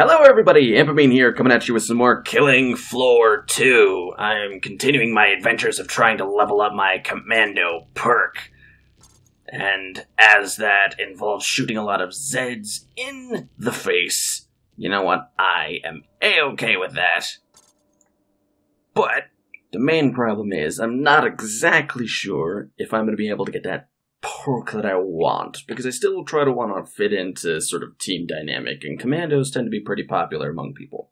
Hello, everybody. Ampamine here, coming at you with some more Killing Floor 2. I'm continuing my adventures of trying to level up my Commando perk. And as that involves shooting a lot of Zeds in the face, you know what? I am a-okay with that. But the main problem is I'm not exactly sure if I'm going to be able to get that perk that I want because I still try to want to fit into sort of team dynamic, and commandos tend to be pretty popular among people.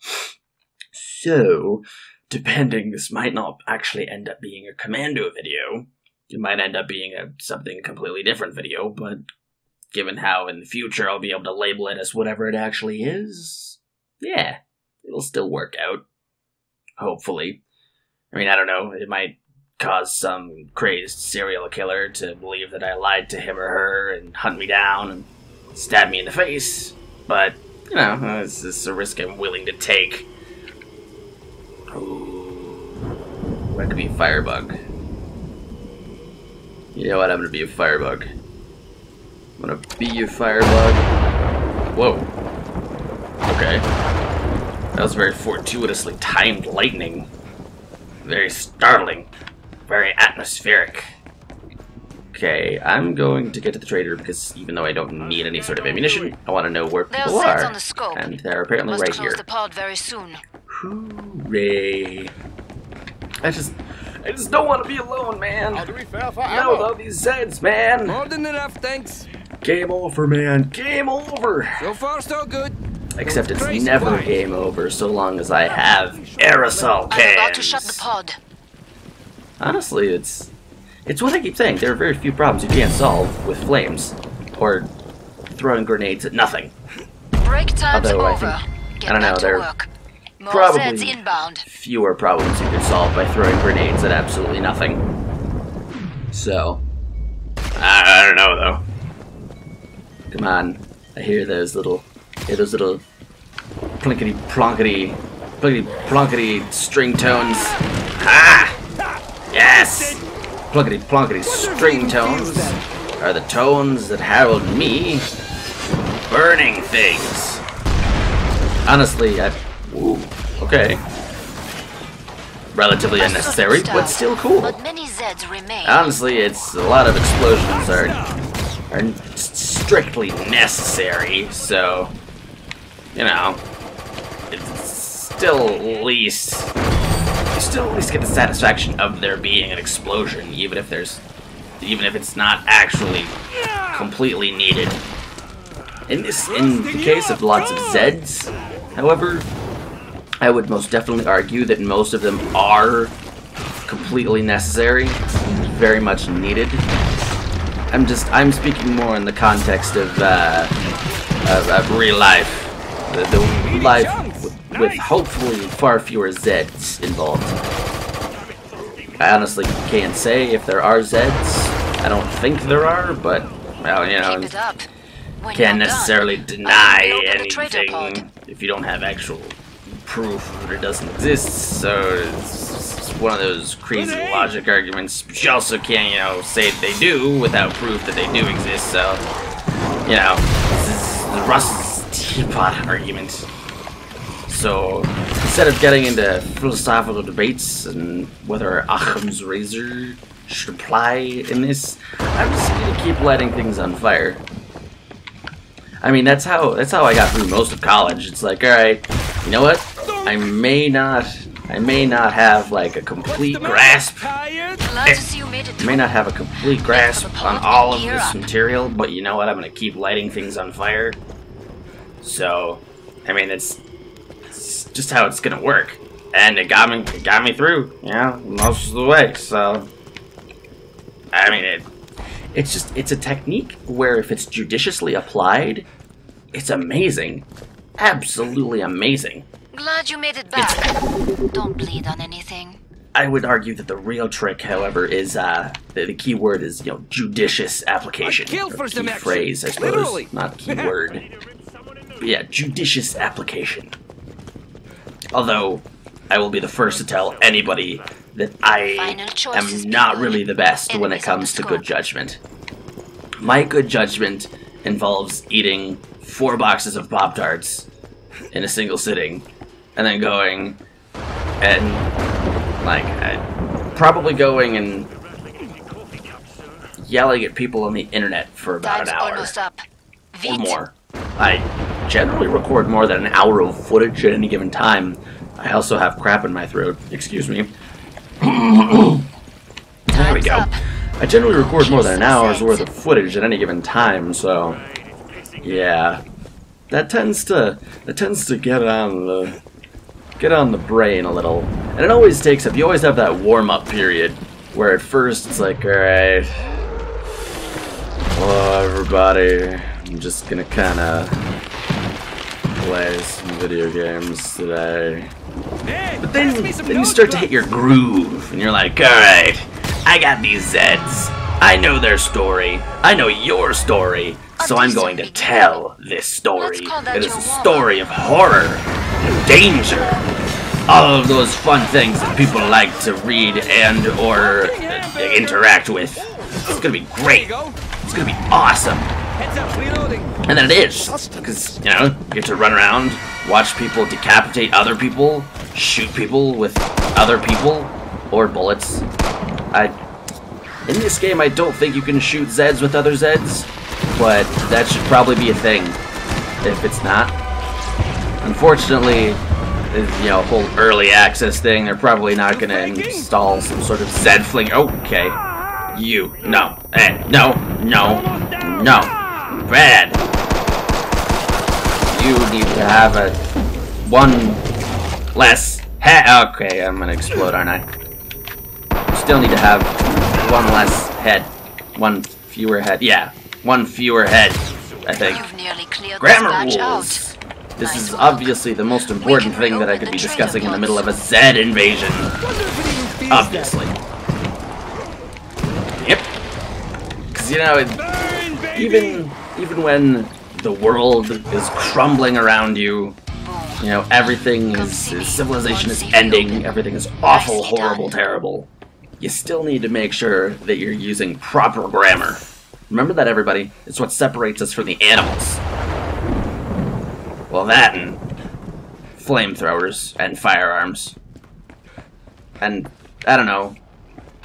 So, depending, this might not actually end up being a commando video. It might end up being a something completely different video, but given how in the future I'll be able to label it as whatever it actually is, yeah, it'll still work out. Hopefully. I mean, I don't know. It might cause some crazed serial killer to believe that I lied to him or her and hunt me down and stab me in the face. But, you know, it's, it's a risk I'm willing to take. Ooh. That could be a firebug. You know what? I'm gonna be a firebug. I'm gonna be a firebug. Whoa. Okay. That was very fortuitously timed lightning. Very startling very atmospheric. Okay, I'm going to get to the trader because even though I don't need any sort of ammunition, I want to know where people are. On the scope. And they're apparently Must right close here. the pod very soon. Hooray. I just I just don't want to be alone, man. How do we fare for Not ammo? all these Zeds, man. More than enough, thanks. Game over, man. Game over. So far, so good. Except it's never game over so long as I have aerosol cans. I'm about to shut the pod. Honestly, it's it's what I keep saying. There are very few problems you can't solve with flames or throwing grenades at nothing. Break time's Although I over. think- Get I don't know, work. More probably- inbound. Fewer problems you can solve by throwing grenades at absolutely nothing. So, I, I don't know though. Come on, I hear those little, hear those little plinkety plonkety, plinkety plonkety string tones. Ah! Yes! Plunkety plonkety string tones are the tones that herald me burning things. Honestly, I. Ooh, okay. Relatively unnecessary, but still cool. But many Zeds remain. Honestly, it's a lot of explosions are are strictly necessary, so you know, it's still at least you still at least get the satisfaction of there being an explosion, even if there's even if it's not actually completely needed. In this in the case of lots of Zeds, however, I would most definitely argue that most of them are completely necessary, very much needed. I'm just I'm speaking more in the context of uh, of, of real life, the, the life with, with hopefully far fewer Zeds involved. I honestly can't say if there are Zeds. I don't think there are, but well, you know, Keep it up. When can't necessarily done, deny I will open the trader anything if you don't have actual proof that it doesn't exist. So it's, it's one of those crazy logic arguments. But you also can't, you know, say they do without proof that they do exist. So, you know, this is the Russell's teapot argument. So instead of getting into philosophical debates and whether Occam's razor should apply in this, I'm just gonna keep lighting things on fire. I mean, that's how that's how I got through most of college. It's like, all right, you know what? I may not, I may not have like a complete grasp. Tired? Glad to see you made it I may not have a complete grasp on all of this material, but you know what? I'm gonna keep lighting things on fire. So, I mean, it's, it's just how it's gonna work, and it got me, it got me through, you know, most of the way. So, I mean, it, it's just, it's a technique where if it's judiciously applied, it's amazing, absolutely amazing. Glad you made it back. Don't bleed on anything. I would argue that the real trick, however, is uh, the, the key word is you know judicious application. A kill for key some action. phrase, I suppose, Literally. not key word. But yeah, judicious application. Although, I will be the first to tell anybody that I am not really the best when it comes to good judgment. My good judgment involves eating four boxes of Pop Tarts in a single sitting, and then going and like uh, probably going and yelling at people on the internet for about an hour or more. I generally record more than an hour of footage at any given time. I also have crap in my throat. Excuse me. there we go. I generally record more than an hour's worth of footage at any given time, so yeah, that tends to that tends to get on the get on the brain a little, and it always takes up. You always have that warm up period where at first it's like, all right, hello everybody, I'm just gonna kind of play some video games today. But then, pass me some then you start to hit your groove, and you're like, alright, I got these Zeds. I know their story. I know your story. So I'm going to tell this story. Let's call that It is a story of horror, and danger, all of those fun things that people like to read and or uh, interact with. It's gonna be great. It's gonna be awesome. Heads up, reloading. And then it is. Because, you know, you get to run around, watch people decapitate other people, shoot people with other people, or bullets. I. In this game, I don't think you can shoot Zeds with other Zeds, but that should probably be a thing. If it's not. Unfortunately, you know, whole early access thing, they're probably not going to install some sort of Zed fling. Okay. You. No. Eh. No. No. No. Bad. You need to have a one less head. Okay, I'm gonna explode, aren't I? Still need to have one less head. One fewer head. Yeah, one fewer head, I think. You've nearly cleared Grammar this rules. out. This Nice is work. obviously the most important thing that I could be discussing in the middle of a Zed invasion. Wonder if it even feels Obviously. Yep. Because, you know, it, that. Burn, baby. even even when the world is crumbling around you, you know everything is, is civilization is ending, everything is awful, horrible, terrible. You still need to make sure that you're using proper grammar. Remember that, everybody. It's what separates us from the animals. Well, that and flamethrowers and firearms. And I don't know.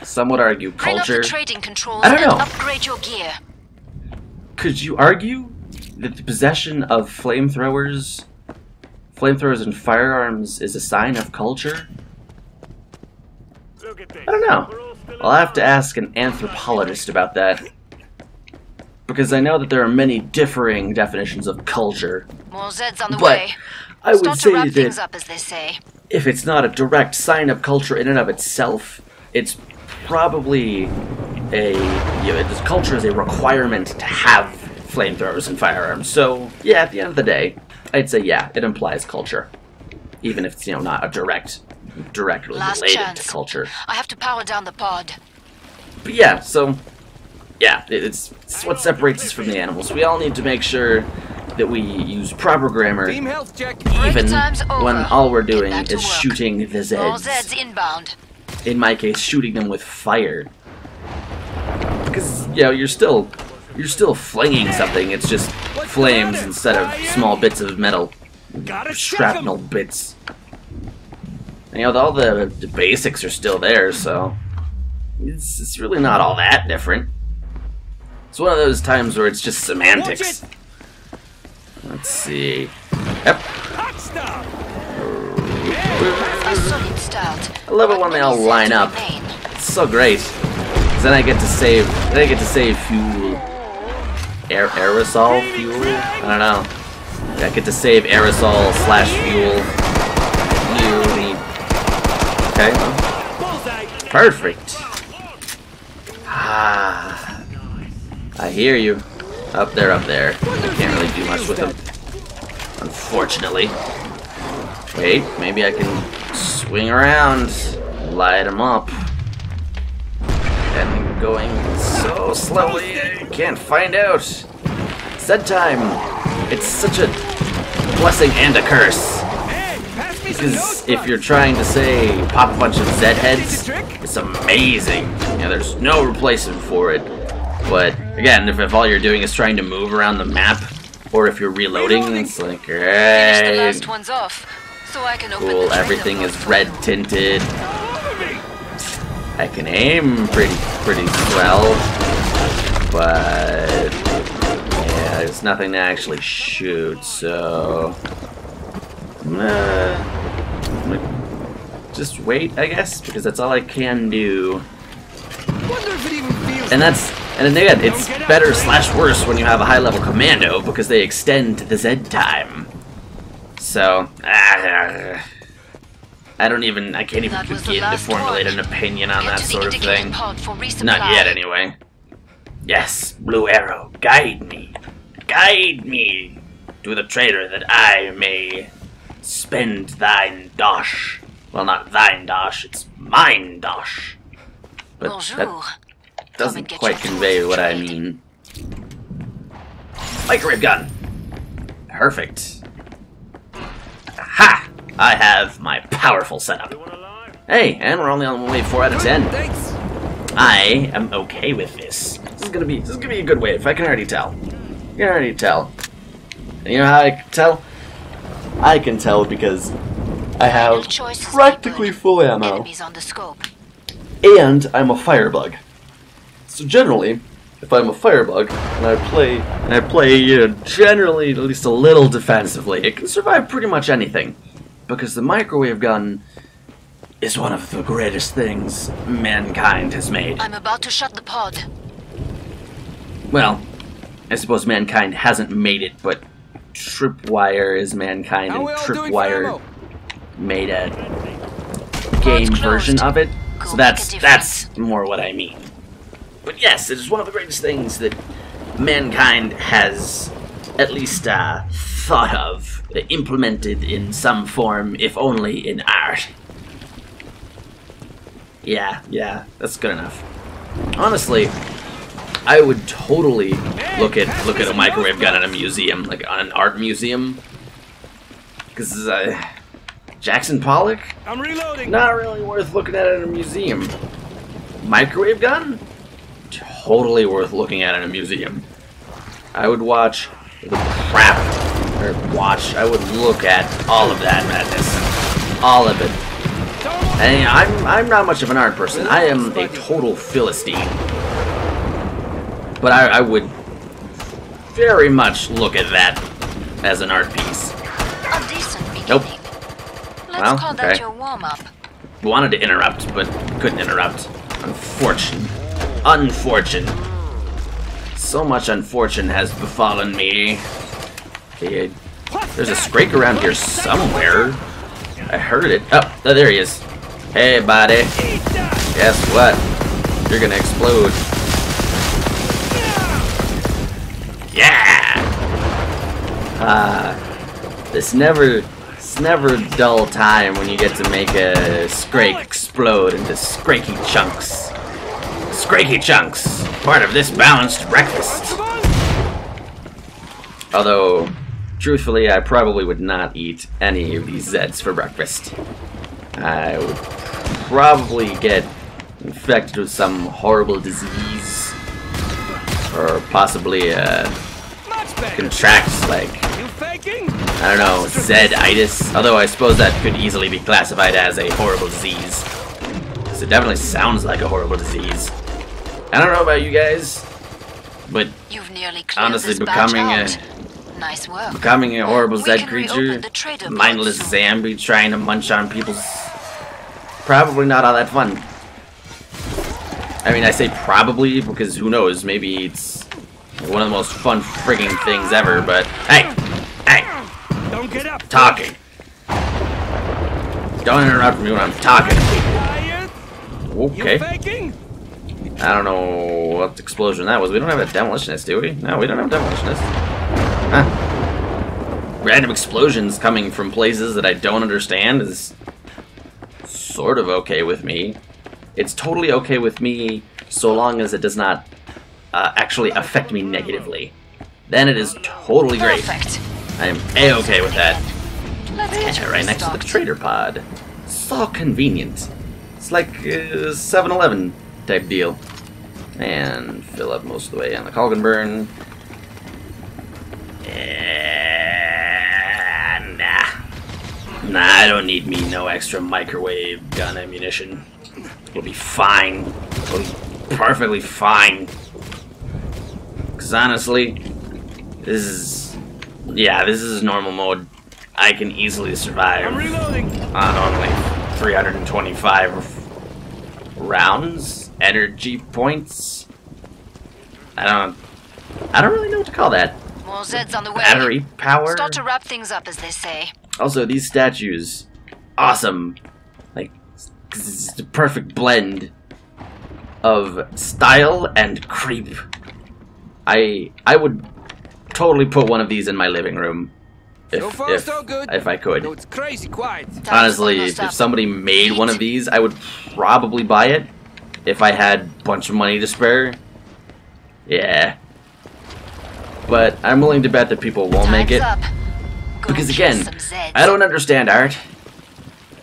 Some would argue culture. the trading controls I don't know. upgrade your gear. Could you argue that the possession of flamethrowers, flamethrowers and firearms is a sign of culture? I don't know. I'll have to ask an anthropologist about that. Because I know that there are many differing definitions of culture. More Zeds on the But way. I would Start say to wrap that up, as they say. if it's not a direct sign of culture in and of itself, it's probably a you know, this culture is a requirement to have flamethrowers and firearms. So yeah, at the end of the day, I'd say yeah, it implies culture, even if it's you know not a direct, directly Last related chance. to culture. I have to power down the pod. But yeah, so yeah, it's, it's what separates us from the animals. We all need to make sure that we use proper grammar, Team health check. even when all we're Get doing back to is work. shooting the More Zeds. Zeds inbound. In my case, shooting them with fire. Because you know you're still you're still flinging something. It's just flames instead of small bits of metal, Gotta check 'em. shrapnel bits. And, you know all the, the basics are still there, so it's it's really not all that different. It's one of those times where it's just semantics. Let's see. Yep. I love it when they all line up. It's so great. then I get to save. Then I get to save fuel. Air aerosol fuel. I don't know. I get to save aerosol slash fuel. You Okay. Perfect. Ah. I hear you. Up there, up there. I can't really do much with them. Unfortunately. Wait, maybe I can swing around, light them up. And going so slowly, I can't find out. Set time. It's such a blessing and a curse. Hey, pass me some nose Because if you're trying to say pop a bunch of Z heads, Is it trick? it's amazing. Yeah, there's no replacement for it. But again, if, if all you're doing is trying to move around the map, or if you're reloading, it's like, Finish the last ones off, so I can open cool, trader everything is red tinted. All over me. I can aim pretty pretty swell, but yeah, there's nothing to actually shoot. So I'm gonna, I'm gonna just wait, I guess, because that's all I can do. Wonder if it even feels. And that's and then again, it's better slash worse when you have a high level commando because they extend to the Z time. So ah, I don't even I can't even That was the begin to formulate an opinion on that sort of thing. pod for resupply. Not yet, anyway. Yes, Blue Arrow, guide me. Guide me to the trader that I may spend thine dosh. Well, not thine dosh, it's mine dosh. But Bonjour. that doesn't quite convey what I mean. Microwave gun! Perfect. Ha! I have my powerful setup. Hey, and we're only on wave 4 out of 10. Thanks. I am okay with this. This is gonna be this is gonna be a good wave. I can already tell. I can already tell. And you know how I can tell? I can tell because I have practically full ammo, on the scope. and I'm a firebug. So generally, if I'm a firebug and I play and I play you know, generally at least a little defensively, it can survive pretty much anything. Because the microwave gun is one of the greatest things mankind has made. I'm about to shut the pod. Well, I suppose mankind hasn't made it, but Tripwire is mankind, How and we all doing for Tripwire made a game version of it. So that's that's more what I mean. But yes, it is one of the greatest things that mankind has at least uh, thought of, uh, implemented in some form, if only in art. Yeah, yeah, that's good enough. Honestly, I would totally look at look at a microwave gun in a museum, like on an art museum, because uh, Jackson Pollock, I'm reloading. not really worth looking at in a museum. Microwave gun, totally worth looking at in a museum. I would watch the crap, or watch. I would look at all of that madness, all of it. And I'm I'm not much of an art person. I am a total philistine. But I, I would very much look at that as an art piece. A decent beginning. Nope. Let's Well, call that okay. your warm-up. Wanted to interrupt, but couldn't interrupt. Unfortunate. Unfortunate. So much unfortune has befallen me. There's a Scrake around here somewhere. I heard it. Oh, oh, there he is. Hey, buddy. Guess what? You're gonna explode. Yeah! Ah, this never, it's never dull time when you get to make a Scrake explode into Scrakey chunks. Scrakey chunks, part of this balanced breakfast. Although, truthfully, I probably would not eat any of these Zeds for breakfast. I would probably get infected with some horrible disease. Or possibly uh, contract, like, I don't know, Zed-itis. Although I suppose that could easily be classified as a horrible disease. 'Cause it definitely sounds like a horrible disease. I don't know about you guys, but You've nearly honestly becoming a. Nice work. Becoming a horrible We Zed creature, reopen the trader pod mindless soon. zombie trying to munch on people's. Probably not all that fun. I mean, I say probably because who knows? Maybe it's one of the most fun frigging things ever. But hey, hey, Don't get up. talking. Don't interrupt me when I'm talking. Quiet. You Okay. I don't know what explosion that was. We don't have a demolitionist, do we? No, we don't have demolitionist. Huh. Random explosions coming from places that I don't understand is sort of okay with me. It's totally okay with me so long as it does not uh, actually affect me negatively. Then it is totally great. Perfect. I am a-okay with that. Let's Yeah, you right next to the trader pod. So convenient. It's like 7-Eleven type deal and fill up most of the way on the Caulk and Burn. And, nah. Nah, I don't need me no extra microwave gun ammunition. It'll be fine. It'll be perfectly fine. Because honestly, this is... Yeah, this is normal mode. I can easily survive I'm reloading. on only 325 rounds energy points. I don't, I don't really know what to call that. More Zeds on the way. Battery power. Start to wrap things up, as they say. Also, these statues, awesome. Like, 'cause it's the perfect blend of style and creep. I I would totally put one of these in my living room. If, So far, if, so good. if I could. No, it's crazy quiet. Honestly, if somebody made one of these, I would probably buy it if I had a bunch of money to spare. Yeah. But I'm willing to bet that people won't make it. Because again. I don't understand art.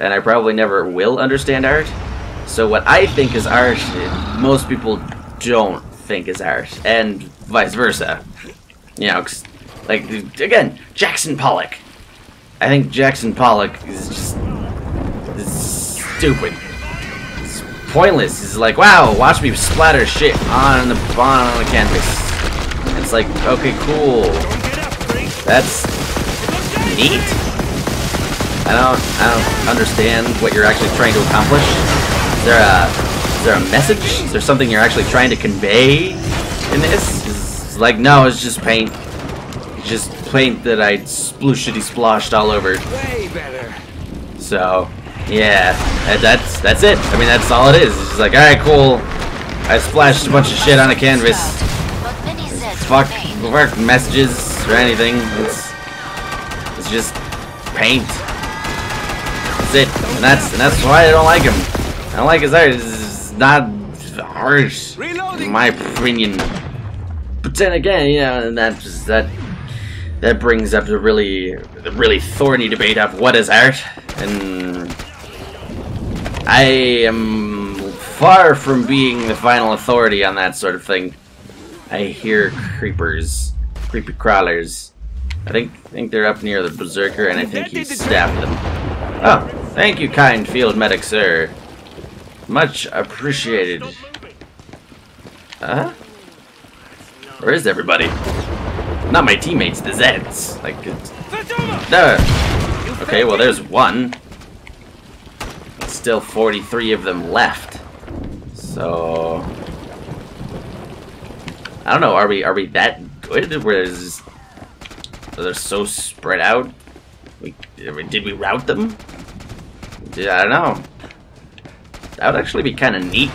And I probably never will understand art. So what I think is art, most people don't think is art. And vice versa. You know, 'cause, like, again, Jackson Pollock. I think Jackson Pollock is just is stupid. Pointless. He's like, wow, watch me splatter shit on the on the canvas. It's like, okay, cool. Don't get up, freak. That's neat. I don't I don't understand what you're actually trying to accomplish. Is there a is there a message? Is there something you're actually trying to convey in this? It's like no, it's just paint. It's just paint that I splooshy splashed all over. Way better. So yeah, that, that's that's it. I mean that's all it is. It's just like alright, cool. I splashed a bunch of shit on a canvas. Fuck, fuck messages or anything. It's it's just paint. That's it, and that's and that's why I don't like him. I don't like his art. It's not harsh, in my opinion. But then again, you know, that just that that brings up the really the really thorny debate of what is art, and I am far from being the final authority on that sort of thing. I hear creepers, creepy crawlers. I think think they're up near the berserker, and I think he stabbed them. Oh, thank you, kind field medic, sir. Much appreciated. Huh? Where is everybody? Not my teammates, the Zeds. Like, it's, no. Okay, well, there's one. Still 43 of them left. So, I don't know. Are we are we that good? Where is they're so spread out? We did we route them? Yeah, I don't know. That would actually be kind of neat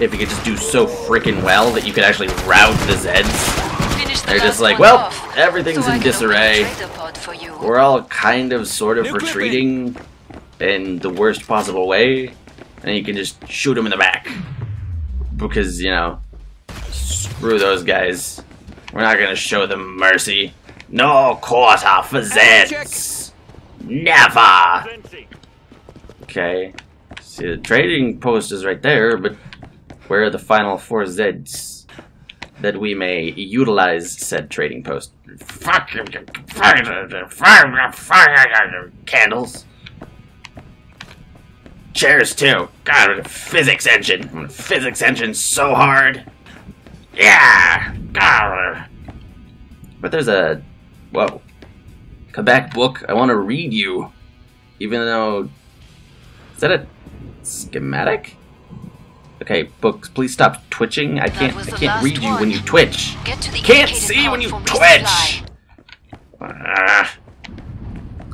if you could just do so freaking well that you could actually route the Zeds. The They're just like, well, off, everything's so in can open a disarray. trader pod for you. We're all kind of, sort of New clip retreating in the worst possible way, and you can just shoot them in the back because you know, screw those guys. We're not gonna show them mercy. No quarter for Zeds. Never. Okay. See, the trading post is right there, but where are the final four Zeds that we may utilize said trading post? Fuck candles. Chairs too. God, physics engine. Physics engine so hard. Yeah. God. But there's a whoa. Come back, book. I want to read you. Even though is that a schematic? Okay, books, please stop twitching. I can't I can't read you when you twitch. Get to the Can't see when you twitch. Ah.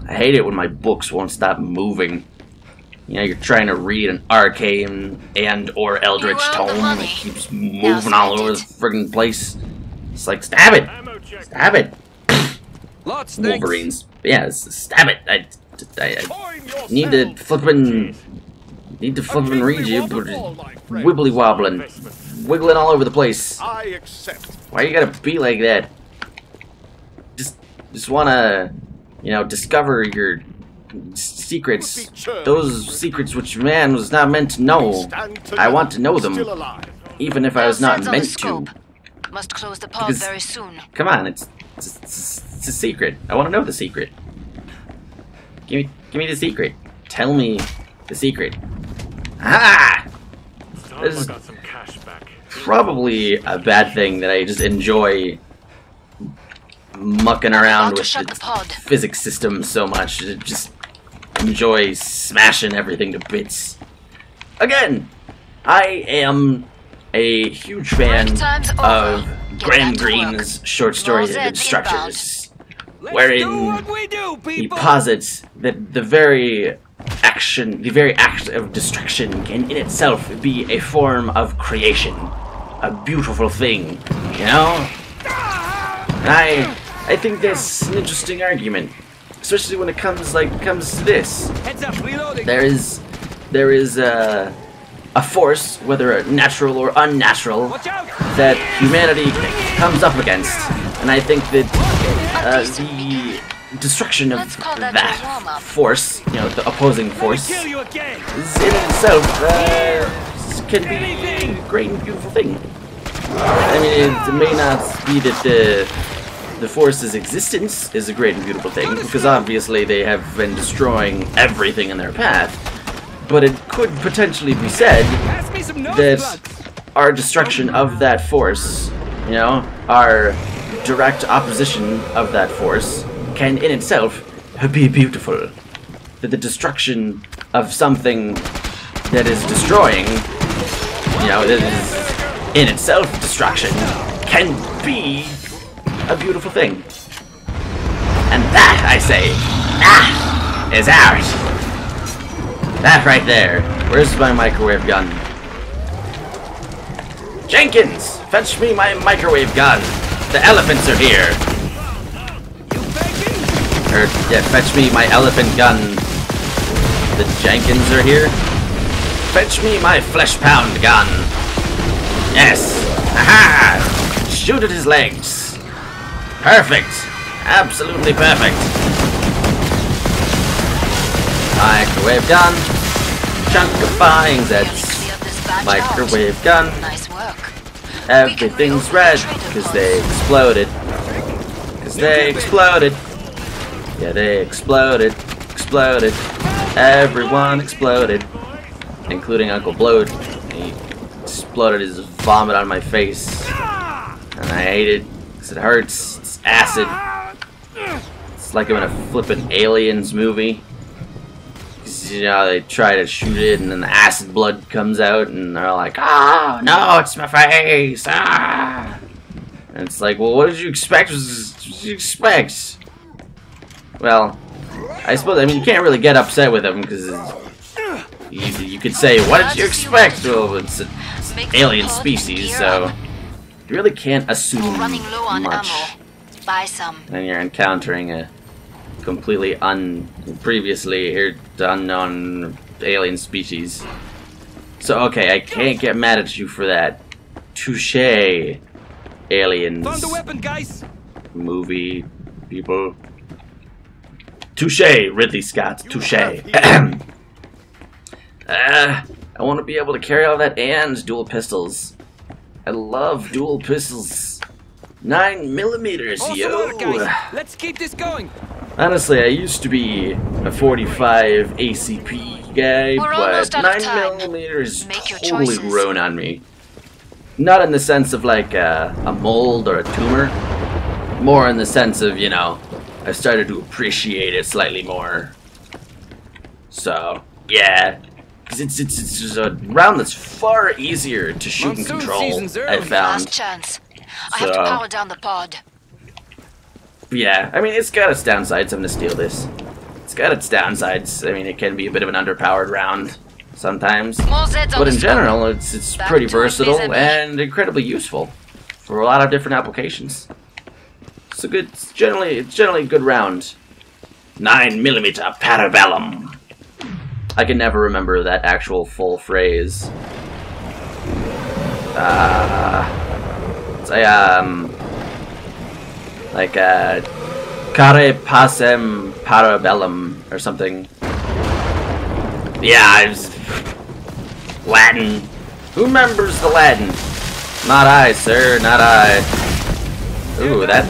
I hate it when my books won't stop moving. You know, you're trying to read an arcane and or eldritch You earned the tome, and it keeps Now moving all over it. the friggin' place. It's like, stab it! Stab it! Lots, thanks. Wolverines. Yeah, stab it! I, I, I need to flippin' need to flippin' read you, but wibbly wobbling, wiggling all over the place. I accept. Why you gotta be like that? Just, just wanna, you know, discover your secrets. Those secrets which man was not meant to know. I want to know them, even if I was not Zeds on the meant to. Must close the pod very soon. Come on, it's, it's, it's, it's a secret. I want to know the secret. Give me, give me the secret. Tell me the secret. Ah! This is- got some cash back. Probably a bad thing that I just enjoy mucking around with the the pod. physics system so much. I Just enjoy smashing everything to bits. Again, I am a huge fan Break time's over. of Graham back to work. Greene's short story, The Rosette's Destructors, Wherein do we do, he people. posits that the very action, the very act of destruction can in itself be a form of creation. A beautiful thing, you know? Ah! And I, I think that's an interesting argument. Especially when it comes like comes to this. Heads up, reloading. There is there is a a force, whether natural or unnatural, that humanity comes up against. And I think that uh, the destruction of that that force, you know, the opposing force, Kill you again. is in itself uh, can be a great and beautiful thing. I mean, it may not be that the the force's existence is a great and beautiful thing, because obviously they have been destroying everything in their path. But it could potentially be said Pass me some nose that our destruction of that force, you know, our direct opposition of that force, can in itself be beautiful. That the destruction of something that is destroying, you know, that is in itself destruction, can be a beautiful thing. And that, I say, that is ours. That right there. Where's my microwave gun? Jenkins, fetch me my microwave gun. The elephants are here. Or, yeah, fetch me my elephant gun. The Jenkins are here. Fetch me my flesh pound gun. Yes. Aha! Shoot at his legs. Perfect. Absolutely perfect. Microwave gun. Chunkifying that's Clear this batch microwave gun. Nice work. Everything's red because they exploded. Because they exploded. Yeah, they exploded. Exploded. Everyone exploded. Including Uncle Bloat. He exploded his vomit on my face. And I hate it because it hurts. Acid. It's like I'm in a flippin' aliens movie. You know, they try to shoot it and then the acid blood comes out and they're like, oh, no, it's my face. Ah. And it's like, well, what did you expect? What did you expect? Well, I suppose, I mean, you can't really get upset with them because you, you could say, what did you expect? Well, it's an alien species, so you really can't assume running low on much. Buy some. when you're encountering a completely un previously unknown alien species. So okay, I can't get mad at you for that. Touche, aliens Found the weapon, guys. movie people. Touche, Ridley Scott. Touche. uh, I want to be able to carry all that and dual pistols. I love dual pistols. Nine millimeters, Awesome yo. work, guys. Let's keep this going. Honestly, I used to be a 45 ACP guy, We're but almost out of 9 millimeters Make your totally choices. grown on me. Not in the sense of like a, a mold or a tumor, more in the sense of, you know, I've started to appreciate it slightly more. So, yeah. Because it's, it's, it's just a round that's far easier to shoot and Monsoon control, season's I early. found. Last chance. I have to power down the pod. Yeah, I mean, it's got its downsides. I'm gonna steal this. It's got its downsides. I mean, it can be a bit of an underpowered round sometimes. More Zeds on But in general, it's it's pretty versatile and incredibly useful for a lot of different applications. It's a good, it's generally, it's generally a good round. Nine millimeter parabellum. I can never remember that actual full phrase. Uh, it's a um like a care passem parabellum or something. Yeah, it's Latin. Who remembers the Latin? Not I, sir, not I. Ooh, that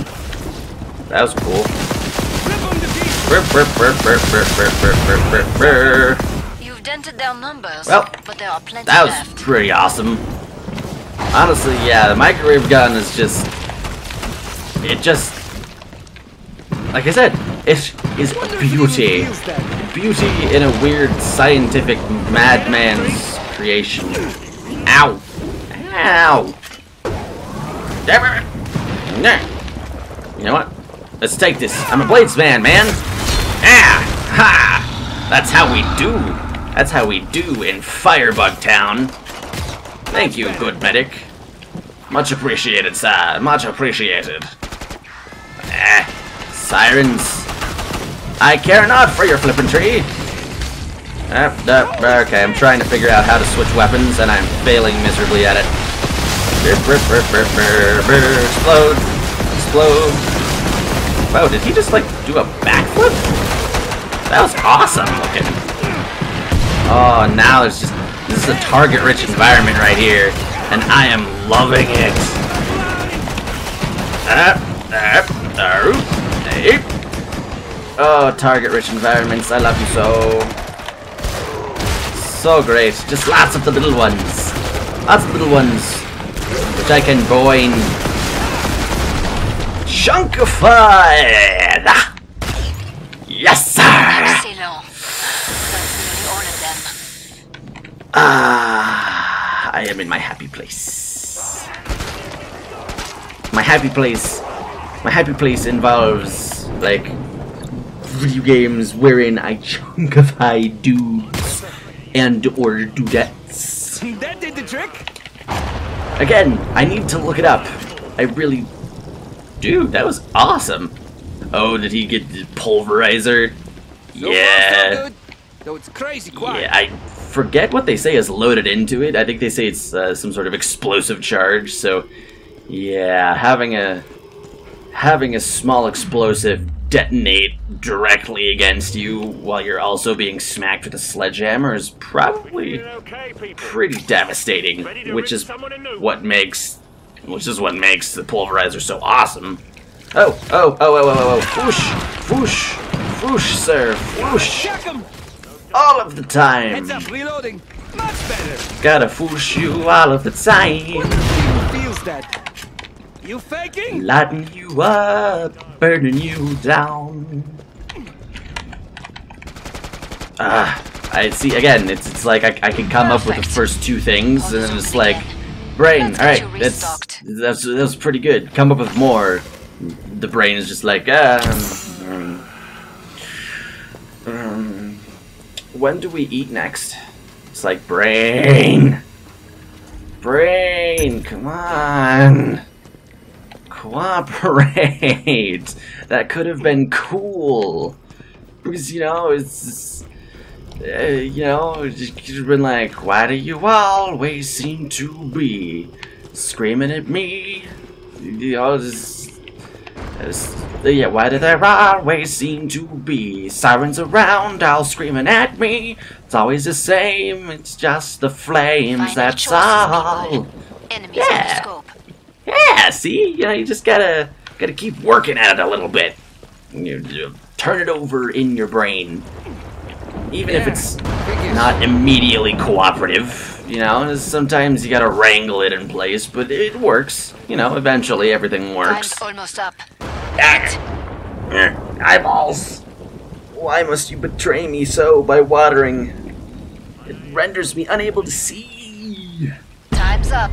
that was cool. You've dented their numbers, well, but there are plenty That was left. pretty awesome. Honestly, yeah, the microwave gun is just... It just... Like I said, it is Wonder if it even beauty. Beauty in a weird scientific madman's creation. Ow! Ow! Damn it! Nah. You know what? Let's take this. I'm a bladesman, man! Ah! Ha! That's how we do. That's how we do in Firebug Town. Thank you, good medic. Much appreciated, sir. Much appreciated. Ah, sirens. I care not for your flippantry. tree. Ah, ah, okay, I'm trying to figure out how to switch weapons, and I'm failing miserably at it. Explode. Explode. Wow, did he just, like, do a backflip? That was awesome looking. Oh, now there's just... This is a target-rich environment right here, and I am loving it. Oh, target-rich environments, I love you so. So great. Just lots of the little ones. Lots of little ones. Which I can go in. Chunkified! Yes, sir! Excellent. That's nearly all of them. Ah, I am in my happy place. My happy place. My happy place involves like video games wherein I chunkify dudes and or dudettes. That did the trick. Again, I need to look it up. I really, dude, that was awesome. Oh, did he get the pulverizer? So far, so Yeah. good. Though it's crazy quiet. Yeah, I forget what they say is loaded into it. I think they say it's uh, some sort of explosive charge. So, yeah, having a having a small explosive detonate directly against you while you're also being smacked with a sledgehammer is probably pretty devastating. Which is what makes which is what makes the pulverizer so awesome. Oh, oh, oh, oh, oh, oh, whoosh, whoosh, whoosh, sir, whoosh. All of the time. Heads up, reloading. Much better. Gotta whoosh you all of the time. Wonder if he feels that. You faking? Lighting you up, burning you down. Ah, I see. Again, it's it's like I, I can come up with the first two things, and it's like, brain. Let's All get right, you that's that's that was pretty good. Come up with more. The brain is just like, um, um, um, when do we eat next? It's like brain, brain. Come on. Cooperate! That could have been cool. Because, you know, it's. Uh, you know, have been like, why do you always seem to be screaming at me? You know, just. Just- yeah, why do there always seem to be sirens around all screaming at me? It's always the same, it's just the flames, Final that's all. Enemies Yeah. scope. Yeah, see, you know, you just gotta gotta keep working at it a little bit. You, you turn it over in your brain, even if it's not immediately cooperative. You know, sometimes you gotta wrangle it in place, but it works. You know, eventually everything works. Time's almost up. Eh, Eyeballs. Why must you betray me so by watering? It renders me unable to see. Time's up.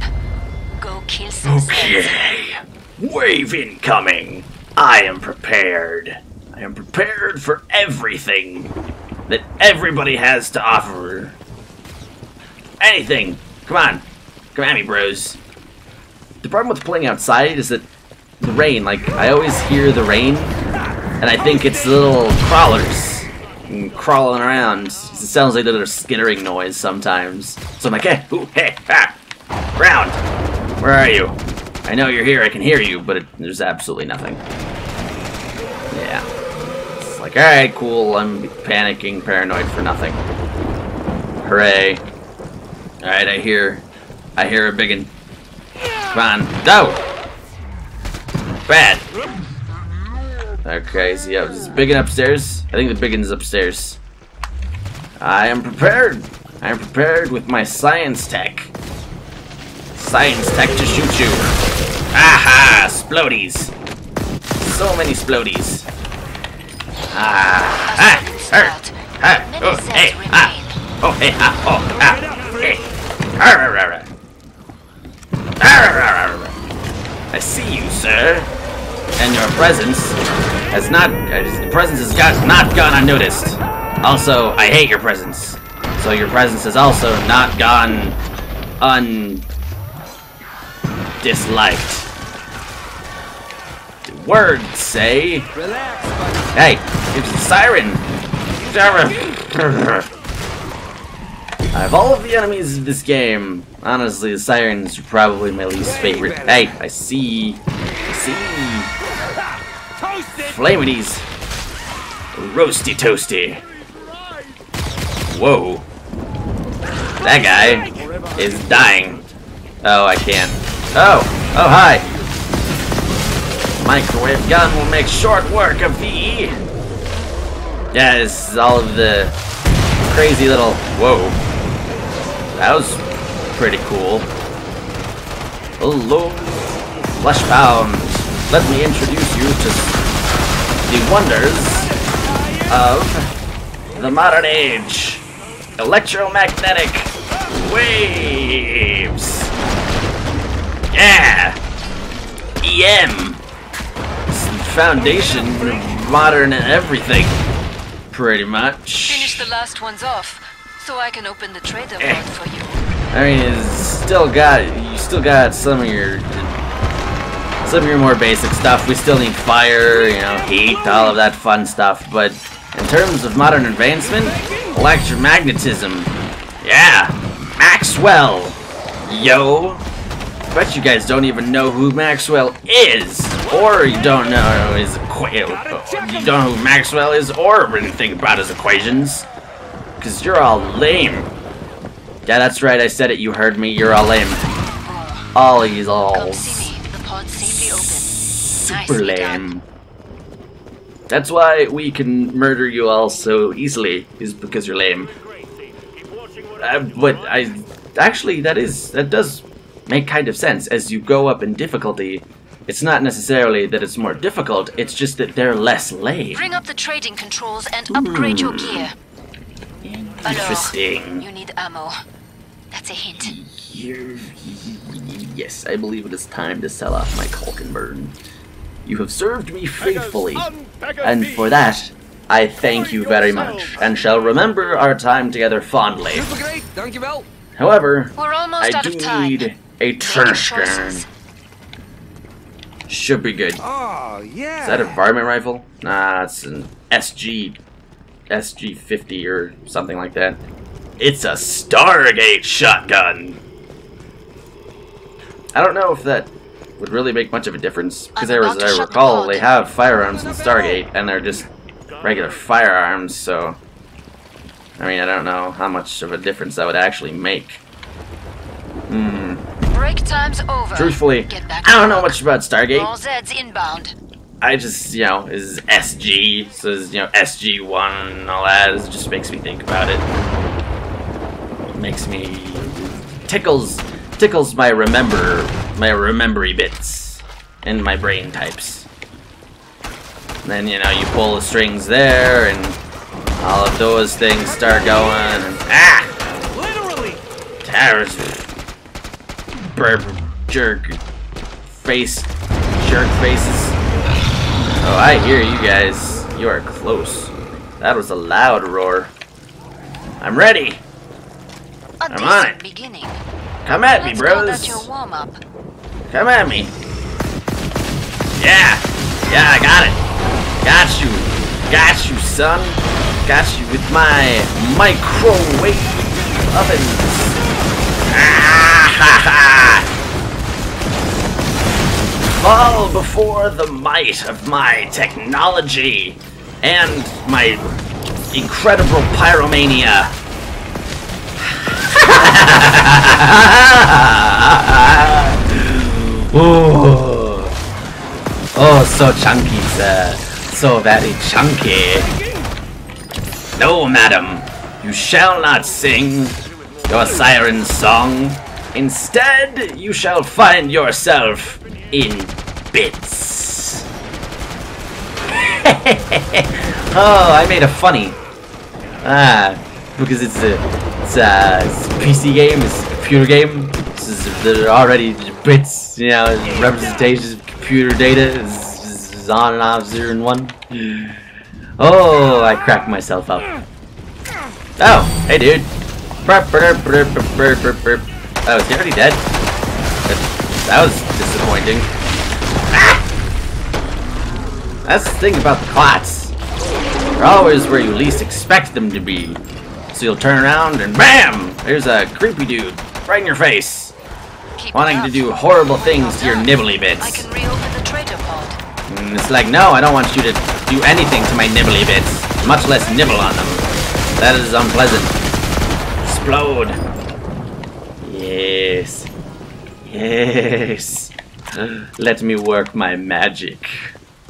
Go kill some Okay. Wave incoming. I am prepared. I am prepared for everything that everybody has to offer. Anything. Come on. Come at me, bros. The problem with playing outside is that the rain, like, I always hear the rain, and I think it's little crawlers crawling around. It sounds like a little skittering noise sometimes. So I'm like, hey, ooh, hey, ah, ground. Where are you? I know you're here, I can hear you, but it, there's absolutely nothing. Yeah. It's like, alright, cool, I'm panicking, paranoid for nothing. Hooray. Alright, I hear, I hear a biggin. Come on, no! Bad. Okay, so yeah, is Biggin upstairs? I think the Biggin's upstairs. I am prepared. I am prepared with my science tech. Science tech to shoot you. Aha! Splodies. So many splodies. Ah! Ah! er, ah, oh, hey! Ah! Oh, hey! Ah! Oh! Ah! Hey! I see you, sir. And your presence has not. Uh, presence has got not gone unnoticed. Also, I hate your presence. So your presence has also not gone un disliked. The words say, Relax, "Hey, it's a siren." Out of all of the enemies of this game, honestly, the sirens probably my least favorite. Hey, I see, I see. Toasted. Roasty toasty. Whoa. That guy is dying. Oh, I can't. Oh, oh, hi. Microwave gun will make short work of thee. Yeah, this is all of the crazy little. Whoa. That was pretty cool. Hello, Fleshpound. Let me introduce you to the wonders of the modern age. Electromagnetic waves. Yeah. EM. It's the foundation of modern everything. Pretty much. Finish the last ones off, so I can open the trader Eh. for you. I mean, it's still got you still got some of your some of your more basic stuff. We still need fire, you know, heat, all of that fun stuff. But in terms of modern advancement, electromagnetism, yeah, Maxwell, yo. Bet you guys don't even know who Maxwell is, or you don't know his you don't know who Maxwell is, or anything about his equations, because you're all lame. Yeah, that's right. I said it. You heard me. You're all lame. All he's all super Nicely done. lame. That's why we can murder you all so easily. Is because you're lame. Uh, but I actually that is that does make kind of sense as you go up in difficulty. It's not necessarily that it's more difficult. It's just that they're less lame. Bring up the trading controls and upgrade your gear. Interesting. You need ammo. That's a hint. Here, yes, I believe it is time to sell off my Caulk and Burn. You have served me faithfully, and for that, I thank you very much, and shall remember our time together fondly. Super great. Dankjewel. However, We're almost I do need a Make trash gun. Should be good. Ah, Is Oh, yeah. that a varmint rifle? Nah, it's an SG, SG 50 or something like that. It's a Stargate shotgun. I don't know if that would really make much of a difference because as I recall, they have firearms in Stargate and they're just regular firearms. So, I mean, I don't know how much of a difference that would actually make. Hmm. Break time's over. Truthfully, I don't know much about Stargate. All Zeds inbound. I just, you know, is SG, so is, you know, SG1 and all that. It just makes me think about it. Makes me tickles tickles my remember my remembery bits and my brain types. And then you know you pull the strings there, and all of those things start going. And, ah, Literally. towers, burp, jerk, face, jerk faces. Oh, I hear you guys. You are close. That was a loud roar. I'm ready. A I'm on it. beginning. Come at me, Let's call bros. that your warm-up. Come at me. Yeah. Yeah, I got it. Got you. Got you, son. Got you with my microwave ovens. Ah, ha, ha. Fall before the might of my technology and my incredible pyromania. oh, oh, so chunky, sir. so very chunky. No, madam, you shall not sing your siren song. Instead, you shall find yourself in bits. oh, I made a funny. Ah, because it's a, it's a, it's PC game, it's a computer game. Is, they're already bits, you know, representations of computer data is on and off, zero and one. Oh, I cracked myself up. Oh, hey dude. Oh, is he already dead? That, that was disappointing. Ah! That's the thing about the clots. They're always where you least expect them to be. So you'll turn around and BAM! There's a creepy dude right in your face. Keep Wanting to do horrible things to your nibbly I bits. can reopen the trader pod. And it's like, no, I don't want you to do anything to my nibbly bits, much less nibble on them. That is unpleasant. Explode. Yes. Yes. Let me work my magic.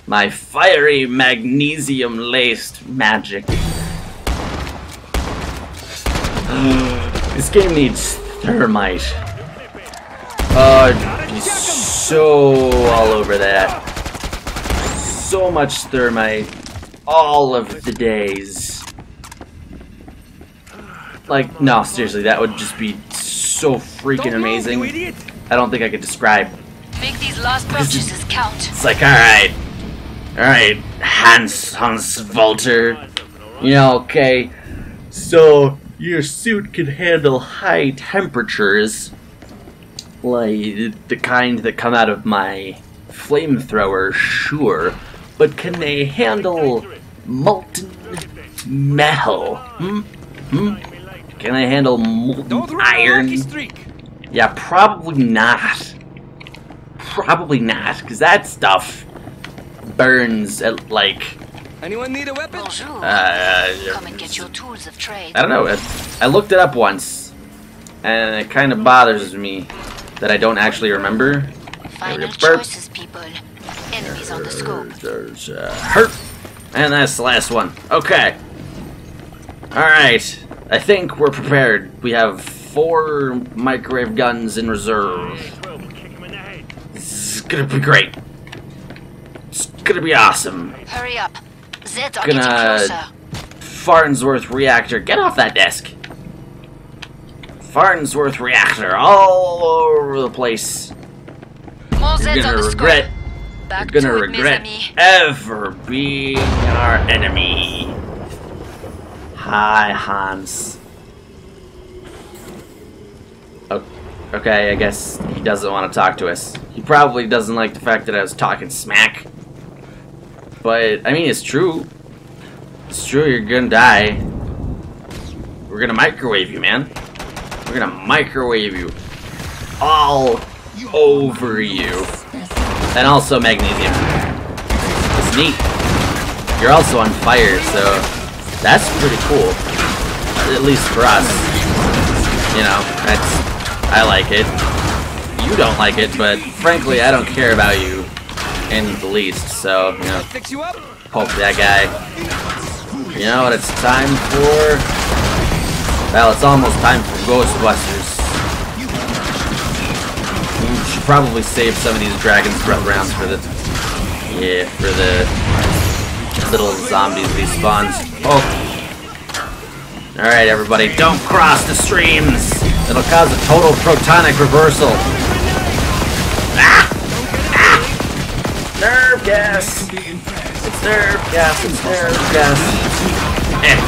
My fiery magnesium laced magic. this game needs thermite. Oh, uh, I'd so all over that so much thermite all of the days. Like, no, seriously, that would just be so freaking amazing. I don't think I could describe. Make these last purchases count. It's like, alright, alright, Hans, Hans Volter. You know, okay, so your suit can handle high temperatures, like the kind that come out of my flamethrower, sure, but can they handle molten metal? Hmm? Hmm? Can they handle molten Don't ruin a iron? Yeah, probably not. Probably not, because that stuff burns at like Anyone need a weapon? Bonjour. uh, Come and get your tools of trade. I don't know. it- I looked it up once, and it kind of bothers me that I don't actually remember. Final burp. choices, people. Enemies on the scope. There's uh, hurt, and that's the last one. Okay. All right. I think we're prepared. We have four microwave guns in reserve. This is gonna be great. It's gonna be awesome. Hurry up. Zeds are Gonna- Farnsworth reactor. Get off that desk. Farnsworth reactor all over the place. More You're gonna regret. You're gonna to regret ever being our enemy. Hi, Hans. Okay, I guess he doesn't want to talk to us. He probably doesn't like the fact that I was talking smack. But, I mean, it's true. It's true, you're gonna die. We're gonna microwave you, man. We're gonna microwave you. All over you. And also magnesium. It's neat. You're also on fire, so that's pretty cool. At least for us. You know, that's I like it. You don't like it, but frankly, I don't care about you in the least. So you know, Fix you up? poke that guy. You know what it's time for? Well, it's almost time for Ghostbusters. We should probably save some of these Dragon's Breath rounds for the... Yeah, for the little zombies these spawns. Oh! Alright, everybody, don't cross the streams! It'll cause a total protonic reversal. Nerve gas! It's nerve gas, it's nerve gas. Eh.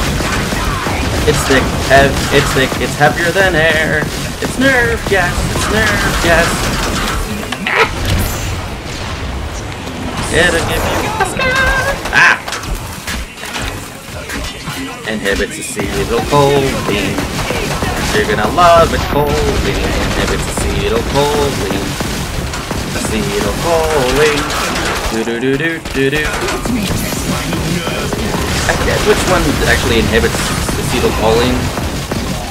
It's thick, hev it's thick, it's heavier than air. It's nerve gas, it's nerve gas. It'll give you Ah! Inhibits acetylcholine. You're gonna love it, choline. Inhibits acetylcholine. Acetylcholine. Do do do do do do. I forget which one actually inhibits acetylcholine.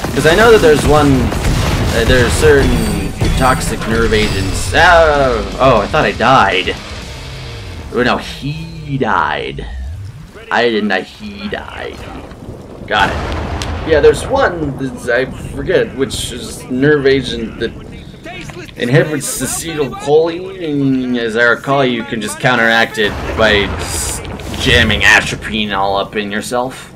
Because I know that there's one, uh, there's certain toxic nerve agents. Oh, oh, I thought I died. Oh no, he died. I didn't die, he died. Got it. Yeah, there's one I forget, which is nerve agent that inhibits acetylcholine. And as I recall, you can just counteract it by jamming atropine all up in yourself.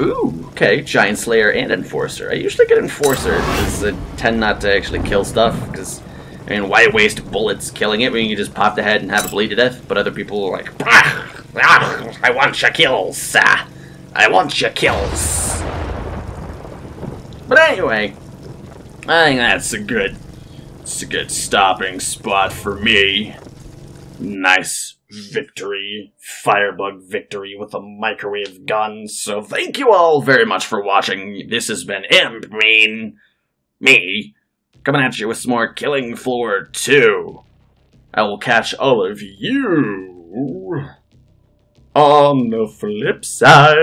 Ooh, okay, Giant Slayer and Enforcer. I usually get Enforcer because I tend not to actually kill stuff, because, I mean, why waste bullets killing it when you just pop the head and have it bleed to death? But other people are like, ah, ah, I want your kills, ah, I want your kills. But anyway, I think that's a good, it's a good stopping spot for me. Nice victory, firebug victory with a microwave gun. So thank you all very much for watching. This has been Ampamine me coming at you with some more Killing Floor 2. I will catch all of you on the flip side.